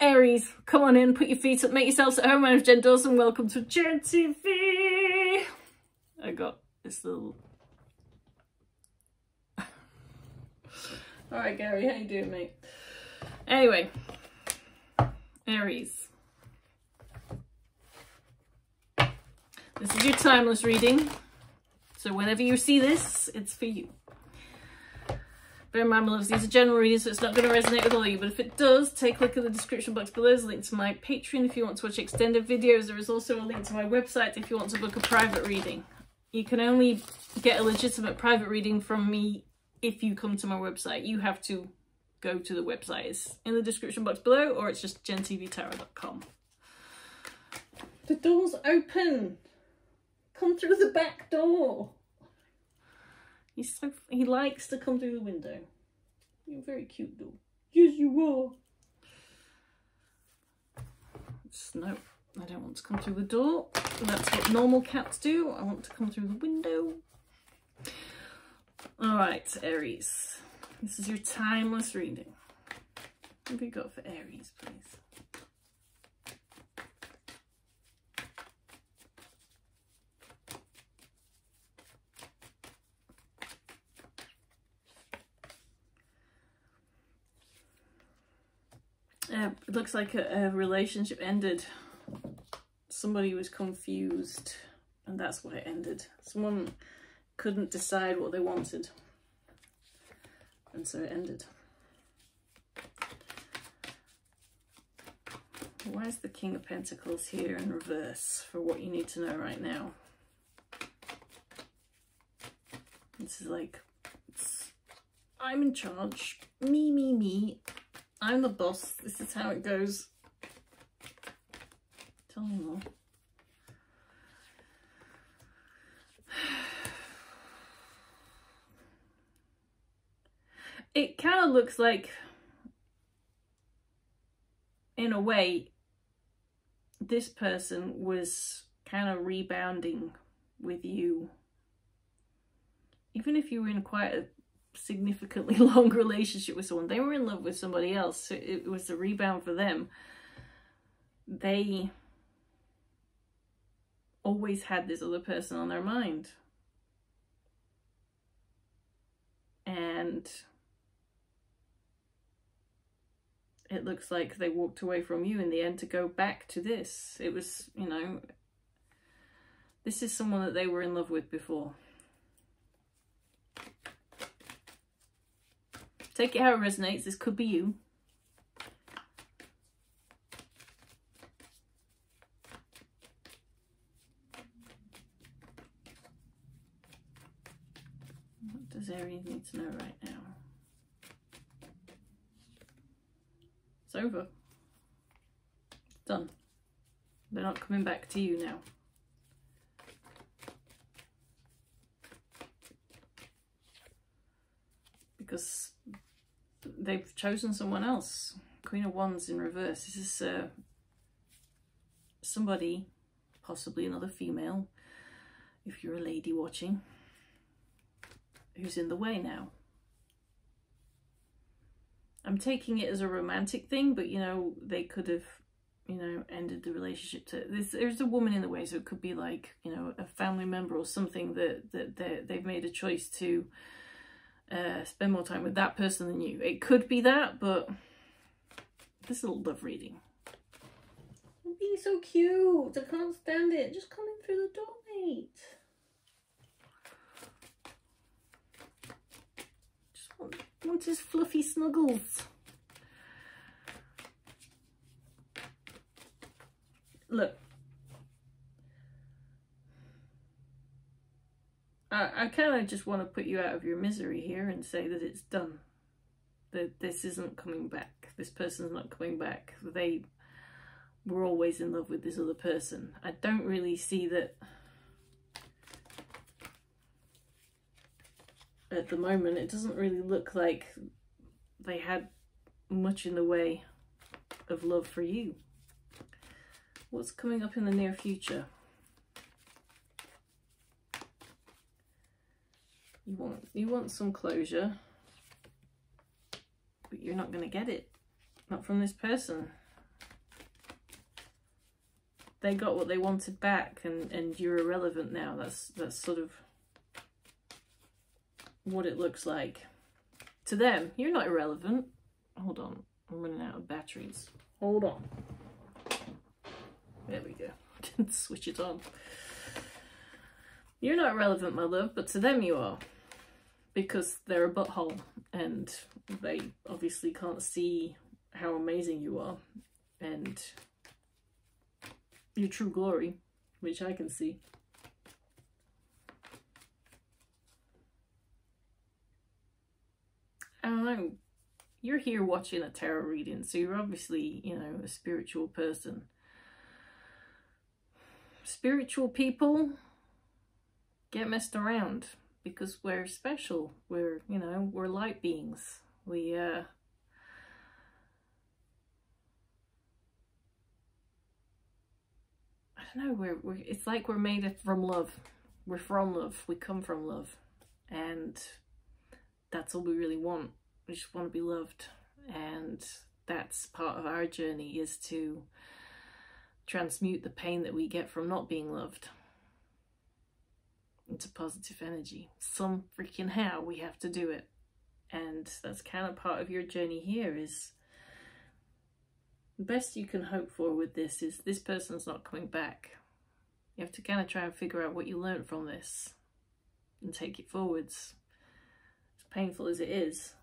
Aries, come on in, put your feet up, make yourselves at home. Name's Jen Dawson. Welcome to Jen TV. I got this little. All right, Gary, how you doing, mate? Anyway, Aries. This is your timeless reading. So whenever you see this, it's for you. Bear in mind, my loves, these are general readings, so it's not going to resonate with all of you. But if it does, take a look at the description box below. There's a link to my Patreon if you want to watch extended videos. There is also a link to my website if you want to book a private reading. You can only get a legitimate private reading from me if you come to my website. You have to go to the website. It's in the description box below, or it's just jentvtarot.com. The door's open. Come through the back door. He's so he likes to come through the window. You're very cute though. Yes, you are. no, I don't want to come through the door. That's what normal cats do. I want to come through the window. All right, Aries. This is your timeless reading. What have you got for Aries, please? Uh, it looks like a, a relationship ended. Somebody was confused and that's why it ended. Someone couldn't decide what they wanted and so it ended. Why is the King of Pentacles here in reverse for what you need to know right now? This is like, I'm in charge. Me, me, me. I'm the boss. This is how it goes. Tell me more. It kind of looks like, in a way, this person was kind of rebounding with you. Even if you were in quite a significantly long relationship with someone. They were in love with somebody else. So it was a rebound for them. They always had this other person on their mind. And it looks like they walked away from you in the end to go back to this. It was, you know, this is someone that they were in love with before. Take it how it resonates. This could be you. What does Aries need to know right now? It's over. done. They're not coming back to you now. Because they've chosen someone else. Queen of Wands in reverse. This is uh, somebody, possibly another female, if you're a lady watching, who's in the way now. I'm taking it as a romantic thing, but you know, they could have, you know, ended the relationship to this. There's a woman in the way, so it could be like, you know, a family member or something that, that they've made a choice to uh, spend more time with that person than you. It could be that, but this is a love reading. Being so cute. I can't stand it. Just come in through the door, mate. Just want, want his fluffy snuggles. Look, I, I kind of just want to put you out of your misery here and say that it's done. That this isn't coming back. This person's not coming back. They were always in love with this other person. I don't really see that at the moment. It doesn't really look like they had much in the way of love for you. What's coming up in the near future? You want you want some closure, but you're not going to get it. Not from this person. they got what they wanted back and, and you're irrelevant now. That's that's sort of what it looks like. To them, you're not irrelevant. Hold on, I'm running out of batteries. Hold on. There we go. Switch it on. You're not relevant, my love, but to them you are. Because they're a butthole and they obviously can't see how amazing you are and your true glory, which I can see. I don't know. You're here watching a tarot reading, so you're obviously, you know, a spiritual person. Spiritual people get messed around because we're special. We're, you know, we're light beings. We, uh, I don't know, we're, we're, it's like we're made from love. We're from love. We come from love. And that's all we really want. We just want to be loved. And that's part of our journey is to transmute the pain that we get from not being loved into positive energy. Some freaking how we have to do it. And that's kind of part of your journey here is the best you can hope for with this is this person's not coming back. You have to kind of try and figure out what you learned from this and take it forwards. As painful as it is.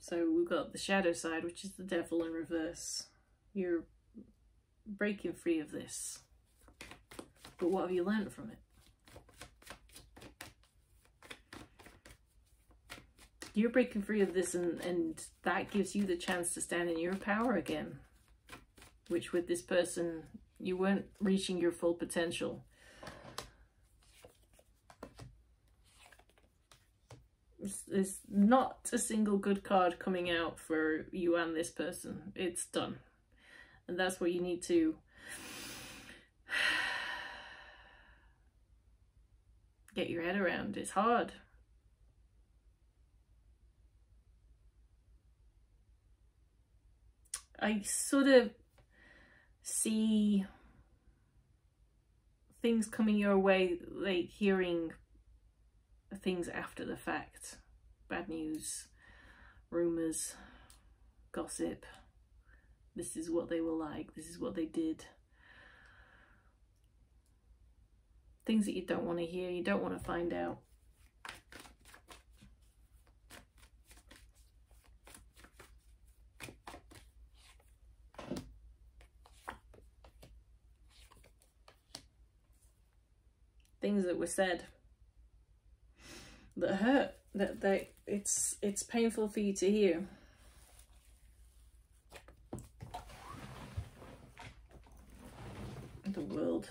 So we've got the shadow side, which is the devil in reverse. You're breaking free of this. But what have you learned from it? You're breaking free of this and, and that gives you the chance to stand in your power again. Which with this person, you weren't reaching your full potential. There's not a single good card coming out for you and this person. It's done. And that's what you need to get your head around. It's hard. I sort of see things coming your way, like hearing things after the fact. Bad news, rumours, gossip. This is what they were like, this is what they did. Things that you don't want to hear, you don't want to find out. Things that were said that hurt that they it's it's painful for you to hear. The world.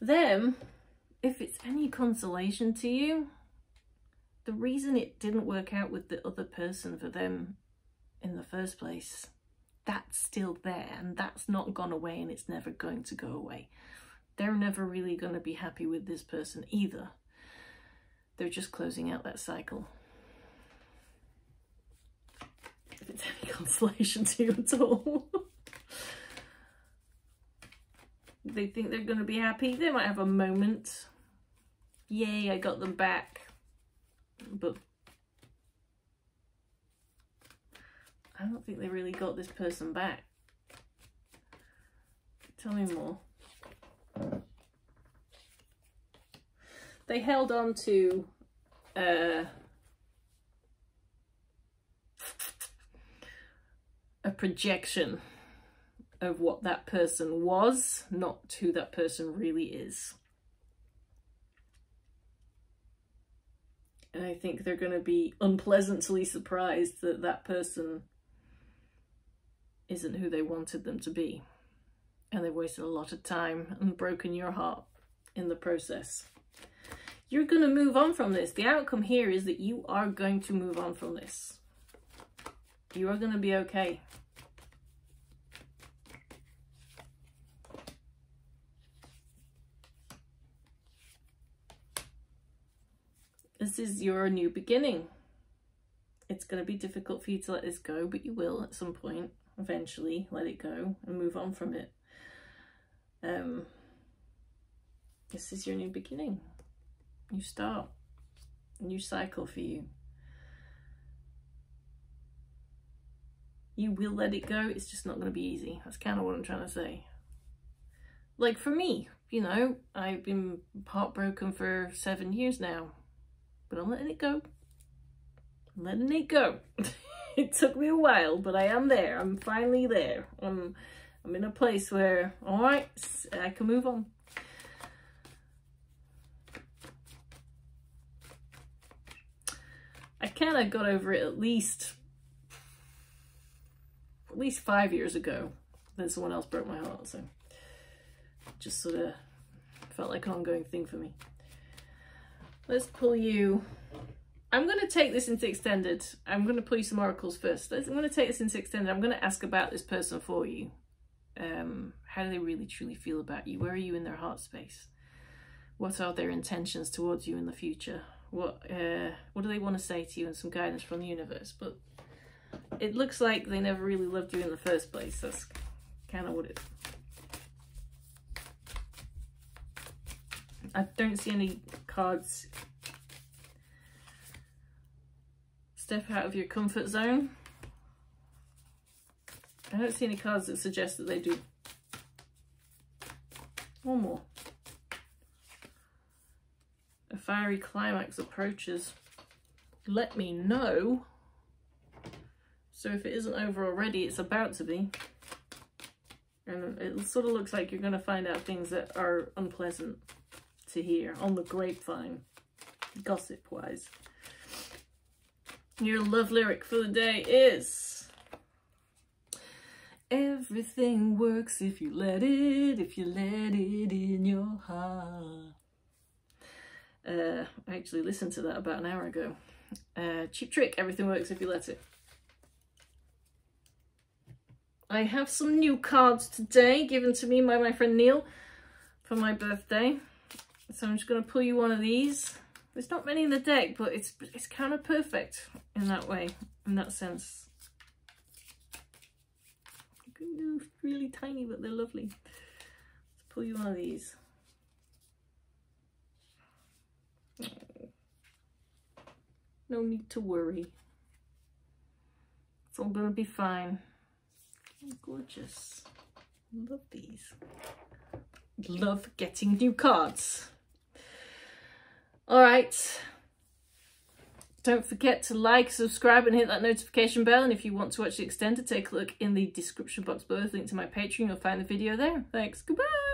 Them if it's any consolation to you the reason it didn't work out with the other person for them in the first place that's still there and that's not gone away and it's never going to go away they're never really going to be happy with this person either. They're just closing out that cycle. If it's any consolation to you at all. they think they're going to be happy. They might have a moment. Yay, I got them back. But I don't think they really got this person back. Tell me more. They held on to uh, a projection of what that person was, not who that person really is. And I think they're going to be unpleasantly surprised that that person isn't who they wanted them to be and they've wasted a lot of time and broken your heart in the process. You're going to move on from this. The outcome here is that you are going to move on from this. You are going to be okay. This is your new beginning. It's going to be difficult for you to let this go, but you will at some point, eventually, let it go and move on from it Um, this is your new beginning. New start. A new cycle for you. You will let it go. It's just not going to be easy. That's kind of what I'm trying to say. Like for me, you know, I've been heartbroken for seven years now, but I'm letting it go. I'm letting it go. it took me a while, but I am there. I'm finally there. I'm, I'm in a place where, all right, I can move on. Kind of got over it at least, at least five years ago. Then someone else broke my heart, so just sort of felt like an ongoing thing for me. Let's pull you. I'm going to take this into extended. I'm going to pull you some oracles first. I'm going to take this into extended. I'm going to ask about this person for you. Um, how do they really truly feel about you? Where are you in their heart space? What are their intentions towards you in the future? What uh, what do they want to say to you and some guidance from the universe. But it looks like they never really loved you in the first place. That's kind of what it. I don't see any cards. Step out of your comfort zone. I don't see any cards that suggest that they do. One more fiery climax approaches, let me know. So if it isn't over already, it's about to be. And it sort of looks like you're going to find out things that are unpleasant to hear on the grapevine, gossip-wise. Your love lyric for the day is... Everything works if you let it, if you let it in your heart. Uh, I actually listened to that about an hour ago. Uh, cheap trick, everything works if you let it. I have some new cards today given to me by my friend Neil for my birthday. So I'm just going to pull you one of these. There's not many in the deck, but it's it's kind of perfect in that way, in that sense. Really tiny, but they're lovely. Let's pull you one of these. No need to worry. It's all gonna be fine. Gorgeous. Love these. Love getting new cards. All right. Don't forget to like, subscribe and hit that notification bell. And if you want to watch the extended, take a look in the description box below. Link to my Patreon. You'll find the video there. Thanks. Goodbye.